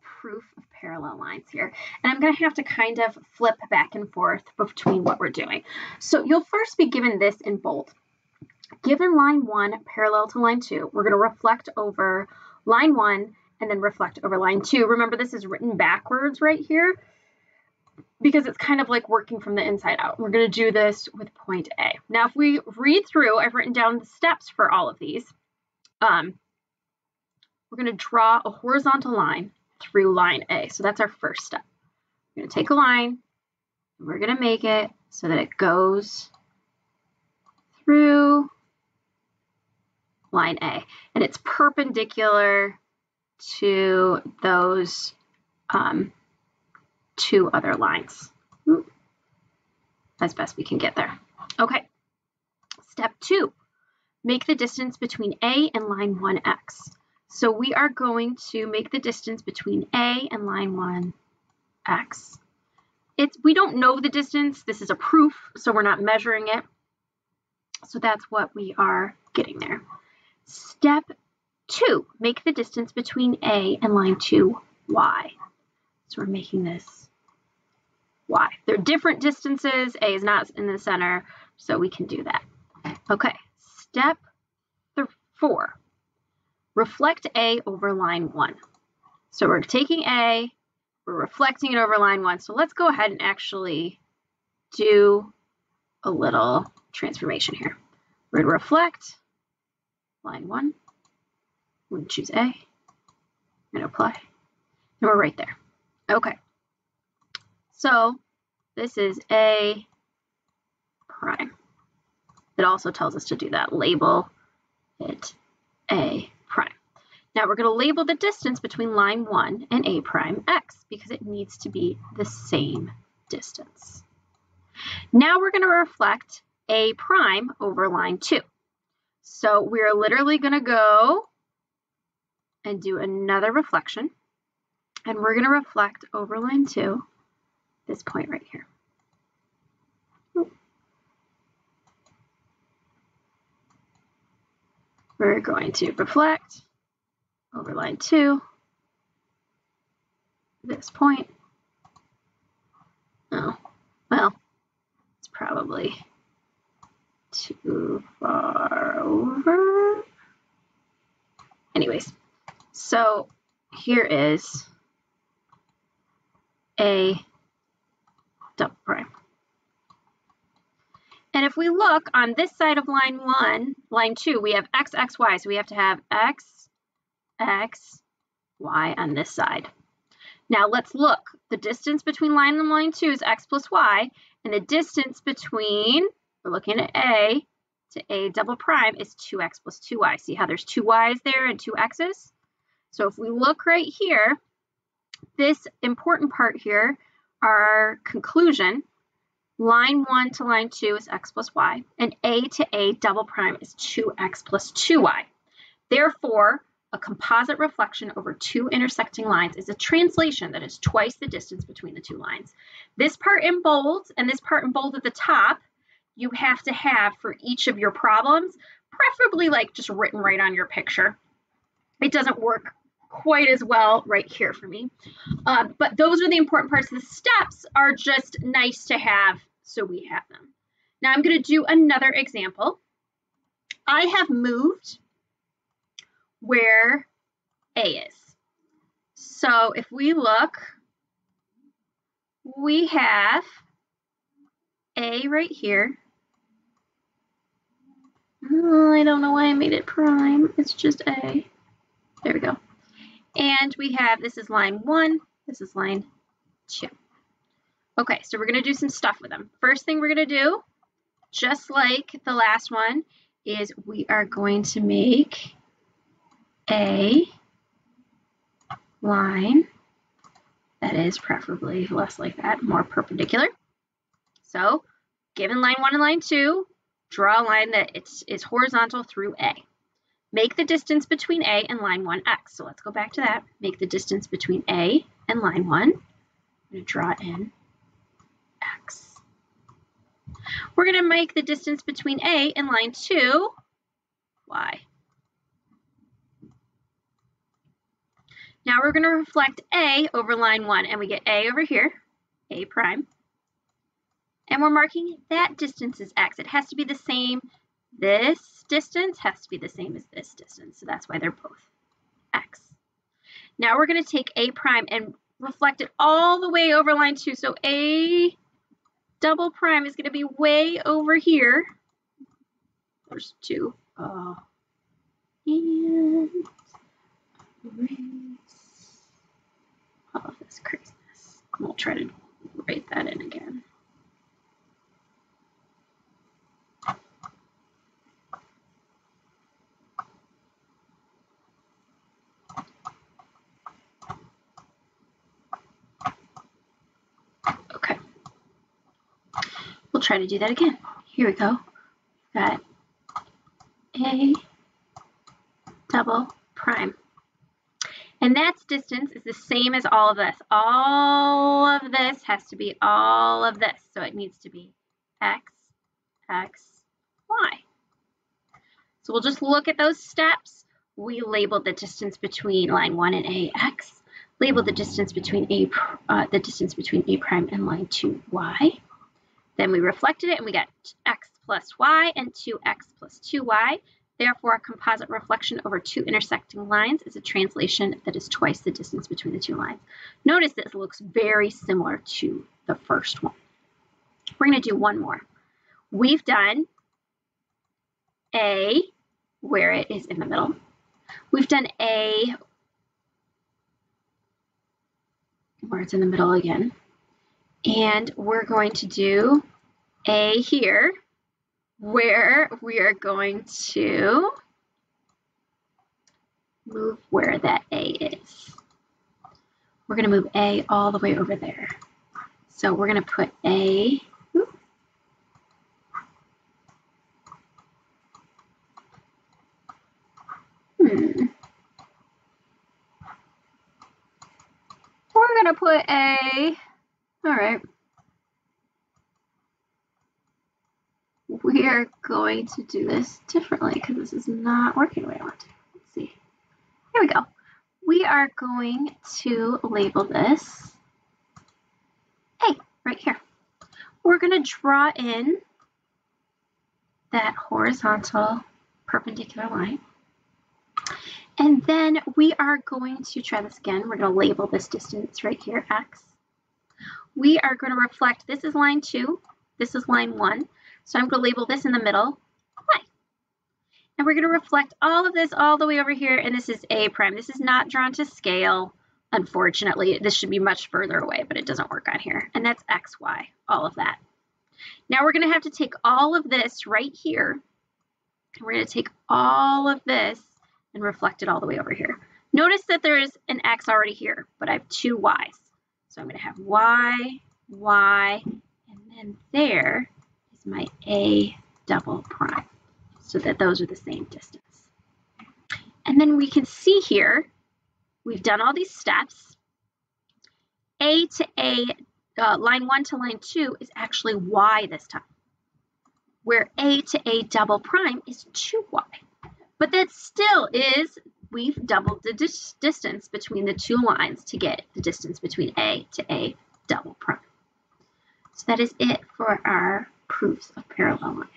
proof of parallel lines here. And I'm going to have to kind of flip back and forth between what we're doing. So you'll first be given this in bold. Given line 1 parallel to line 2, we're going to reflect over line 1 and then reflect over line 2. Remember, this is written backwards right here because it's kind of like working from the inside out. We're going to do this with point A. Now, if we read through, I've written down the steps for all of these. Um, we're going to draw a horizontal line through line A. So that's our first step. We're going to take a line, we're going to make it so that it goes through line A. And it's perpendicular to those um, two other lines as best we can get there. Okay, step two, make the distance between A and line 1x. So we are going to make the distance between A and line 1x. It's, we don't know the distance. This is a proof, so we're not measuring it. So that's what we are getting there. Step two, make the distance between A and line 2y. So we're making this y. They're different distances. A is not in the center, so we can do that. Okay, step four. Reflect A over line 1. So we're taking A, we're reflecting it over line 1. So let's go ahead and actually do a little transformation here. We're going to reflect line 1. We're going to choose A and apply. And we're right there. Okay. So this is A prime. It also tells us to do that. Label it A. Now we're going to label the distance between line 1 and A prime x because it needs to be the same distance. Now we're going to reflect A prime over line 2. So we're literally going to go and do another reflection. And we're going to reflect over line 2 this point right here. We're going to reflect over line 2, this point. Oh, well, it's probably too far over. Anyways, so here is a double prime. And if we look on this side of line 1, line 2, we have x, x, y. So we have to have x, x, y on this side. Now let's look. The distance between line 1 and line 2 is x plus y. And the distance between, we're looking at A, to A double prime is 2x plus 2y. See how there's two y's there and two x's? So if we look right here, this important part here our conclusion, line 1 to line 2 is x plus y, and a to a double prime is 2x plus 2y. Therefore, a composite reflection over two intersecting lines is a translation that is twice the distance between the two lines. This part in bold and this part in bold at the top, you have to have for each of your problems, preferably like just written right on your picture. It doesn't work quite as well right here for me. Uh, but those are the important parts. The steps are just nice to have, so we have them. Now I'm going to do another example. I have moved where A is. So if we look, we have A right here. Oh, I don't know why I made it prime. It's just A. There we go. And we have, this is line one, this is line two. Okay, so we're gonna do some stuff with them. First thing we're gonna do, just like the last one, is we are going to make a line that is preferably less like that, more perpendicular. So given line one and line two, draw a line that it's, is horizontal through A. Make the distance between A and line 1x. So let's go back to that. Make the distance between A and line 1. I'm going to draw in x. We're going to make the distance between A and line 2, y. Now we're going to reflect A over line 1, and we get A over here, A prime. And we're marking that distance as x. It has to be the same. This distance has to be the same as this distance, so that's why they're both x. Now we're going to take A prime and reflect it all the way over line 2. So A double prime is going to be way over here. There's 2. Oh. And all of this craziness. And we'll try to write that in again. Okay. We'll try to do that again. Here we go. Got A double prime. And that's distance is the same as all of this. All of this has to be all of this. So it needs to be x, x, y. So we'll just look at those steps. We labeled the distance between line 1 and a x. Labeled the distance between a uh, the distance between a prime and line 2 y. Then we reflected it and we got x plus y and 2x plus 2y. Therefore, a composite reflection over two intersecting lines is a translation that is twice the distance between the two lines. Notice this looks very similar to the first one. We're going to do one more. We've done A, where it is in the middle. We've done A, where it's in the middle again. And we're going to do A here, where we are going to move where that A is. We're going to move A all the way over there. So we're going to put A Hmm. We're going to put A, all right. We are going to do this differently because this is not working the way I want to. Let's see. Here we go. We are going to label this A right here. We're going to draw in that horizontal perpendicular line. And then we are going to try this again. We're going to label this distance right here, x. We are going to reflect, this is line 2, this is line 1. So I'm going to label this in the middle, y. And we're going to reflect all of this all the way over here, and this is a prime. This is not drawn to scale, unfortunately. This should be much further away, but it doesn't work on here. And that's x, y, all of that. Now we're going to have to take all of this right here, and we're going to take all of this and reflect it all the way over here. Notice that there is an x already here, but I have two y's. So I'm going to have y, y, and then there my A double prime so that those are the same distance. And then we can see here, we've done all these steps. A to A, uh, line 1 to line 2 is actually Y this time, where A to A double prime is 2Y. But that still is, we've doubled the dis distance between the two lines to get the distance between A to A double prime. So that is it for our proofs of parallelogram.